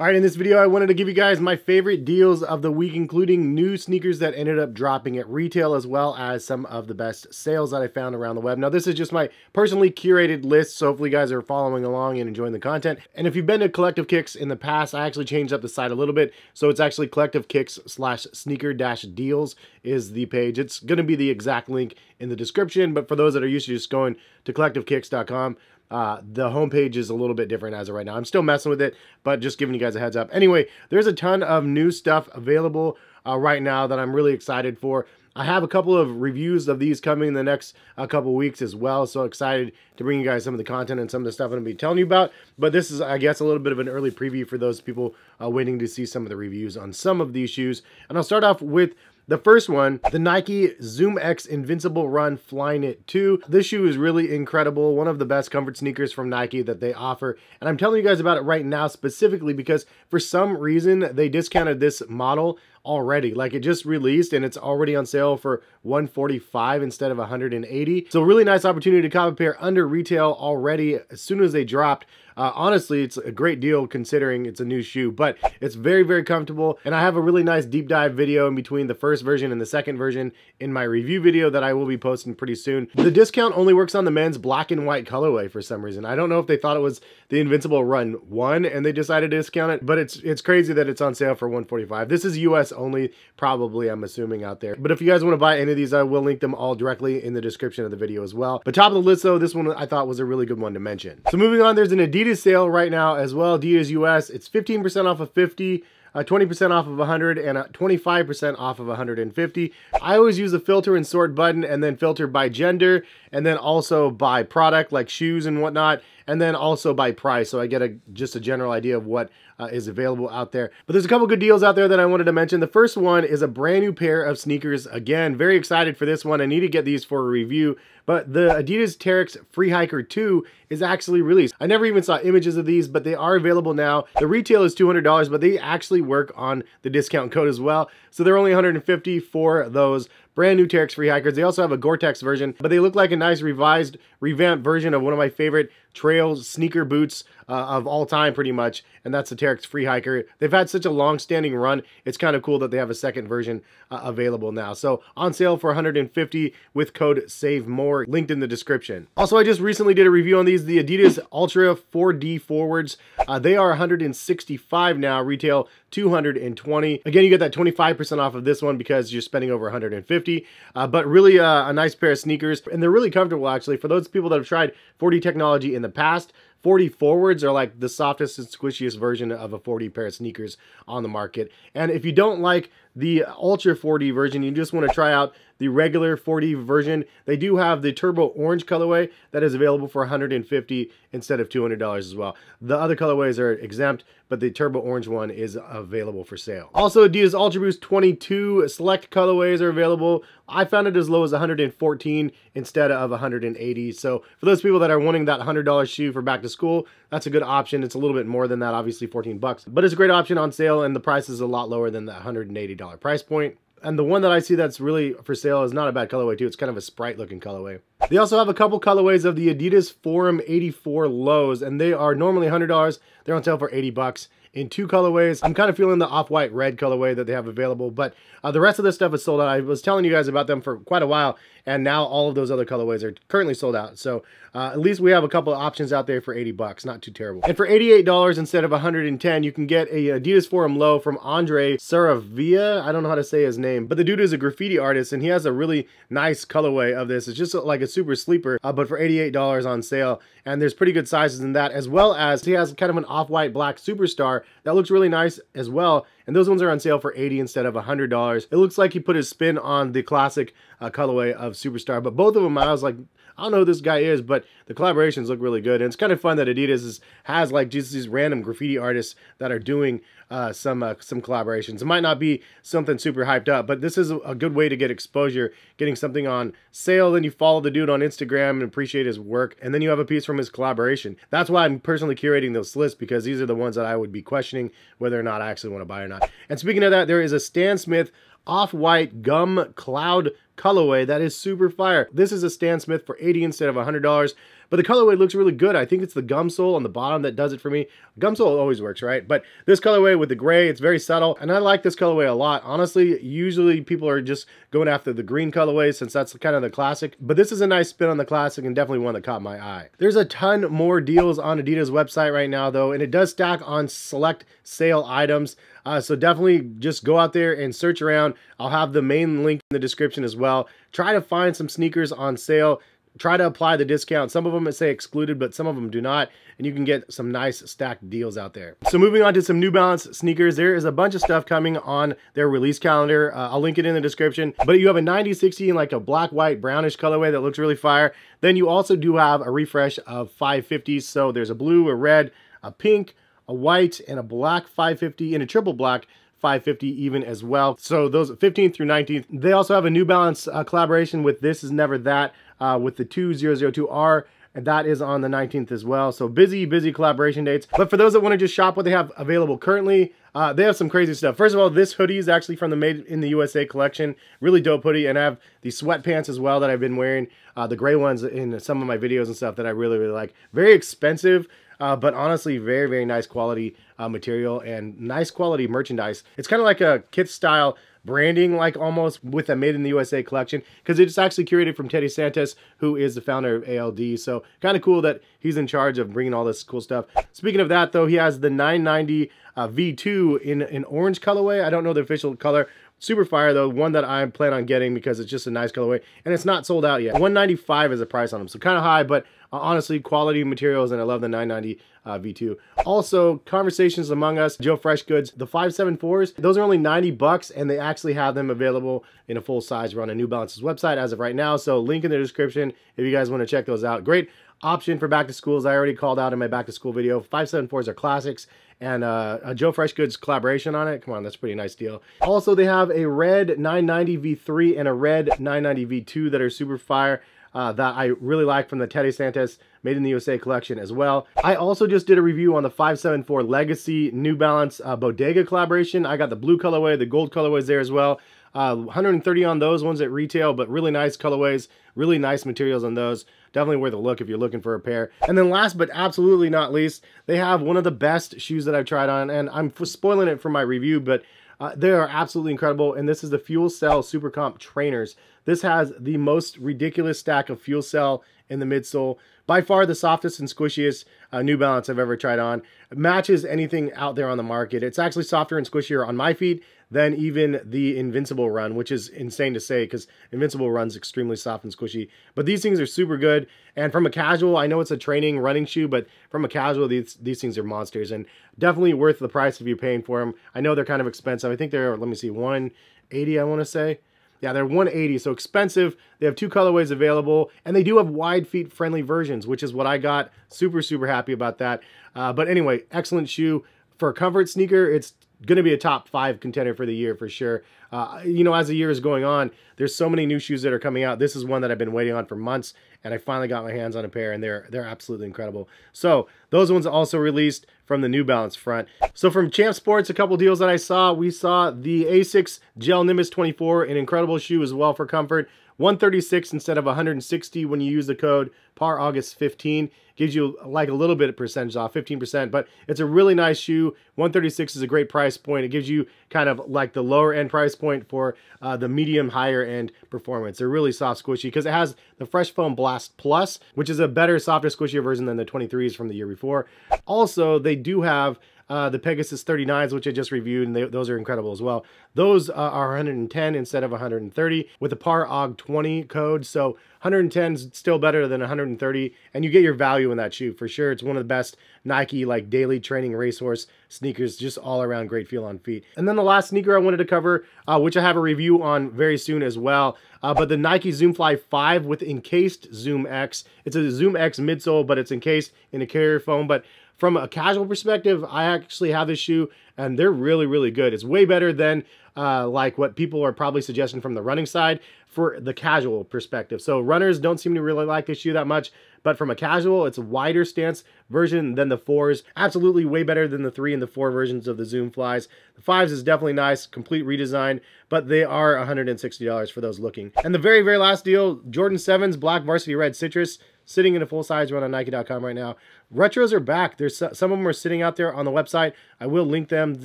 All right, in this video, I wanted to give you guys my favorite deals of the week, including new sneakers that ended up dropping at retail, as well as some of the best sales that I found around the web. Now, this is just my personally curated list, so hopefully you guys are following along and enjoying the content. And if you've been to Collective Kicks in the past, I actually changed up the site a little bit. So it's actually Collective Kicks slash sneaker dash deals is the page. It's going to be the exact link in the description, but for those that are used to just going to collectivekicks.com, uh, the homepage is a little bit different as of right now. I'm still messing with it, but just giving you guys a heads up. Anyway, there's a ton of new stuff available uh, right now that I'm really excited for. I have a couple of reviews of these coming in the next uh, couple weeks as well. So excited to bring you guys some of the content and some of the stuff I'm going to be telling you about. But this is, I guess, a little bit of an early preview for those people uh, waiting to see some of the reviews on some of these shoes. And I'll start off with the first one, the Nike Zoom X Invincible Run Flyknit 2. This shoe is really incredible. One of the best comfort sneakers from Nike that they offer. And I'm telling you guys about it right now specifically because for some reason they discounted this model already. Like it just released and it's already on sale for 145 instead of 180. So really nice opportunity to cop a pair under retail already as soon as they dropped. Uh, honestly, it's a great deal considering it's a new shoe, but it's very, very comfortable. And I have a really nice deep dive video in between the first version and the second version in my review video that I will be posting pretty soon. The discount only works on the men's black and white colorway for some reason. I don't know if they thought it was the Invincible Run 1 and they decided to discount it, but it's it's crazy that it's on sale for 145. This is US only, probably, I'm assuming out there. But if you guys want to buy any of these, I will link them all directly in the description of the video as well. But top of the list though, this one I thought was a really good one to mention. So moving on, there's an Adidas sale right now as well, Adidas US. It's 15% off of 50 uh, 20% off of 100 and 25% off of 150. I always use the filter and sort button and then filter by gender and then also by product like shoes and whatnot and then also by price. So I get a just a general idea of what uh, is available out there. But there's a couple good deals out there that I wanted to mention. The first one is a brand new pair of sneakers. Again, very excited for this one. I need to get these for a review. But the Adidas Terrex Free Hiker 2 is actually released. I never even saw images of these, but they are available now. The retail is $200, but they actually work on the discount code as well. So they're only 150 for those brand new Terrex Free Hikers. They also have a Gore-Tex version, but they look like a nice revised, revamped version of one of my favorite trail sneaker boots uh, of all time pretty much, and that's the Terrex Free Hiker. They've had such a long-standing run, it's kind of cool that they have a second version uh, available now. So on sale for 150 with code SAVE MORE, linked in the description. Also, I just recently did a review on these, the Adidas Ultra 4D forwards. Uh, they are 165 now, retail 220. Again, you get that 25% off of this one because you're spending over 150, uh, but really uh, a nice pair of sneakers, and they're really comfortable actually. For those people that have tried 4D technology in the past, 4D forwards are like the softest and squishiest version of a 4D pair of sneakers on the market. And if you don't like the Ultra 4D version, you just want to try out the regular 4D version, they do have the Turbo Orange colorway that is available for 150 instead of $200 as well. The other colorways are exempt, but the Turbo Orange one is available for sale. Also, Adidas Ultra Boost 22 select colorways are available. I found it as low as 114 instead of 180. So for those people that are wanting that $100 shoe for back to school, that's a good option. It's a little bit more than that, obviously 14 bucks, but it's a great option on sale and the price is a lot lower than the $180 price point. And the one that I see that's really for sale is not a bad colorway too. It's kind of a Sprite looking colorway. They also have a couple colorways of the Adidas Forum 84 lows and they are normally $100. They're on sale for 80 bucks in two colorways. I'm kind of feeling the off-white red colorway that they have available, but uh, the rest of this stuff is sold out. I was telling you guys about them for quite a while, and now all of those other colorways are currently sold out. So uh, at least we have a couple of options out there for 80 bucks, not too terrible. And for $88 instead of 110, you can get a Adidas Forum Low from Andre Saravia. I don't know how to say his name, but the dude is a graffiti artist, and he has a really nice colorway of this. It's just like a super sleeper, uh, but for $88 on sale, and there's pretty good sizes in that, as well as he has kind of an off-white black Superstar that looks really nice as well, and those ones are on sale for 80 instead of $100. It looks like he put his spin on the classic uh, colorway of Superstar, but both of them I was like, I don't know who this guy is, but the collaborations look really good. And it's kind of fun that Adidas is, has like just these random graffiti artists that are doing uh, some uh, some collaborations. It might not be something super hyped up, but this is a good way to get exposure, getting something on sale. Then you follow the dude on Instagram and appreciate his work, and then you have a piece from his collaboration. That's why I'm personally curating this list because these are the ones that I would be questioning whether or not I actually want to buy or not. And speaking of that, there is a Stan Smith off-white gum cloud colorway that is super fire. This is a Stan Smith for 80 instead of $100, but the colorway looks really good. I think it's the gum sole on the bottom that does it for me. Gum sole always works, right? But this colorway with the gray, it's very subtle, and I like this colorway a lot. Honestly, usually people are just going after the green colorway since that's kind of the classic, but this is a nice spin on the classic and definitely one that caught my eye. There's a ton more deals on Adidas website right now though, and it does stack on select sale items. Uh, so definitely just go out there and search around. I'll have the main link in the description as well. Try to find some sneakers on sale try to apply the discount. Some of them say excluded, but some of them do not, and you can get some nice stacked deals out there. So moving on to some New Balance sneakers, there is a bunch of stuff coming on their release calendar. Uh, I'll link it in the description, but you have a 9060 in like a black, white, brownish colorway that looks really fire. Then you also do have a refresh of 550s. So there's a blue, a red, a pink, a white, and a black 550 and a triple black 550 even as well. So those 15th through 19th. They also have a New Balance uh, collaboration with This Is Never That uh, with the 2002R and that is on the 19th as well. So busy, busy collaboration dates. But for those that want to just shop what they have available currently, uh, they have some crazy stuff. First of all, this hoodie is actually from the Made in the USA collection. Really dope hoodie. And I have these sweatpants as well that I've been wearing. Uh, the gray ones in some of my videos and stuff that I really, really like. Very expensive. Uh, but honestly, very, very nice quality uh, material and nice quality merchandise. It's kind of like a kit style branding like almost with a made in the USA collection because it's actually curated from Teddy Santis who is the founder of ALD so kind of cool that he's in charge of bringing all this cool stuff. Speaking of that though he has the 990 uh, V2 in an orange colorway. I don't know the official color Super fire though, one that I plan on getting because it's just a nice colorway and it's not sold out yet. 195 is the price on them, so kind of high, but uh, honestly, quality materials and I love the 990 uh, V2. Also, Conversations Among Us, Joe Fresh Goods, the 574s, those are only 90 bucks and they actually have them available in a full size. We're on a New Balance's website as of right now, so link in the description if you guys want to check those out. Great option for back to schools. I already called out in my back to school video. 574s are classics and uh, a Joe Freshgoods collaboration on it. Come on, that's a pretty nice deal. Also, they have a red 990 V3 and a red 990 V2 that are super fire. Uh, that I really like from the Teddy Santis Made in the USA collection as well. I also just did a review on the 574 Legacy New Balance uh, Bodega collaboration. I got the blue colorway, the gold colorways there as well. Uh, 130 on those ones at retail, but really nice colorways, really nice materials on those. Definitely worth a look if you're looking for a pair. And then last but absolutely not least, they have one of the best shoes that I've tried on, and I'm spoiling it for my review, but uh, they are absolutely incredible, and this is the Fuel Cell Super Comp Trainers. This has the most ridiculous stack of Fuel Cell in the midsole. By far the softest and squishiest uh, New Balance I've ever tried on. It matches anything out there on the market. It's actually softer and squishier on my feet than even the Invincible Run, which is insane to say because Invincible Run's extremely soft and squishy. But these things are super good. And from a casual, I know it's a training running shoe, but from a casual, these, these things are monsters and definitely worth the price if you're paying for them. I know they're kind of expensive. I think they're, let me see, 180 I want to say. Yeah, they're 180, so expensive. They have two colorways available, and they do have wide feet friendly versions, which is what I got. Super, super happy about that. Uh, but anyway, excellent shoe. For a comfort sneaker, it's going to be a top five contender for the year for sure. Uh, you know, as the year is going on, there's so many new shoes that are coming out. This is one that I've been waiting on for months, and I finally got my hands on a pair, and they're they're absolutely incredible. So those ones also released from the New Balance front. So from Champs Sports, a couple deals that I saw, we saw the Asics Gel Nimbus 24, an incredible shoe as well for comfort. 136 instead of 160 when you use the code PAR August 15 gives you like a little bit of percentage off 15% but it's a really nice shoe 136 is a great price point it gives you kind of like the lower end price point for uh, the medium higher end performance they're really soft squishy because it has the fresh foam blast plus which is a better softer squishier version than the 23s from the year before also they do have uh, the Pegasus 39s, which I just reviewed, and they, those are incredible as well. Those uh, are 110 instead of 130 with the PAR OG 20 code. So 110 is still better than 130, and you get your value in that shoe for sure. It's one of the best Nike like daily training racehorse sneakers, just all around great feel on feet. And then the last sneaker I wanted to cover, uh, which I have a review on very soon as well, uh, but the Nike Zoom Fly 5 with encased Zoom X. It's a Zoom X midsole, but it's encased in a carrier foam. But from a casual perspective, I actually have this shoe and they're really, really good. It's way better than uh, like what people are probably suggesting from the running side for the casual perspective. So runners don't seem to really like this shoe that much, but from a casual, it's a wider stance version than the fours. Absolutely way better than the three and the four versions of the Zoom Flies. The fives is definitely nice, complete redesign, but they are $160 for those looking. And the very, very last deal, Jordan 7's Black Varsity Red Citrus sitting in a full size run on Nike.com right now. Retros are back. There's some of them are sitting out there on the website. I will link them.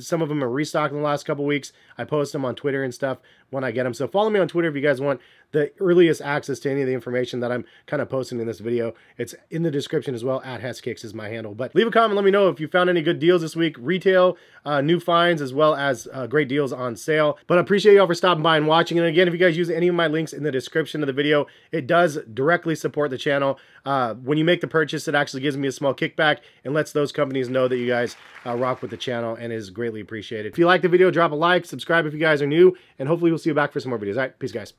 Some of them are restocked in the last couple weeks. I post them on Twitter and stuff when I get them. So follow me on Twitter if you guys want the earliest access to any of the information that I'm kind of posting in this video. It's in the description as well. At Heskicks is my handle. But leave a comment. Let me know if you found any good deals this week. Retail, uh, new finds, as well as uh, great deals on sale. But I appreciate y'all for stopping by and watching. And again, if you guys use any of my links in the description of the video, it does directly support the channel. Uh, when you make the purchase, it actually gives me a small kickback and lets those companies know that you guys uh, rock with the channel and is greatly appreciated. If you like the video, drop a like, subscribe if you guys are new, and hopefully we'll see you back for some more videos. All right, peace, guys.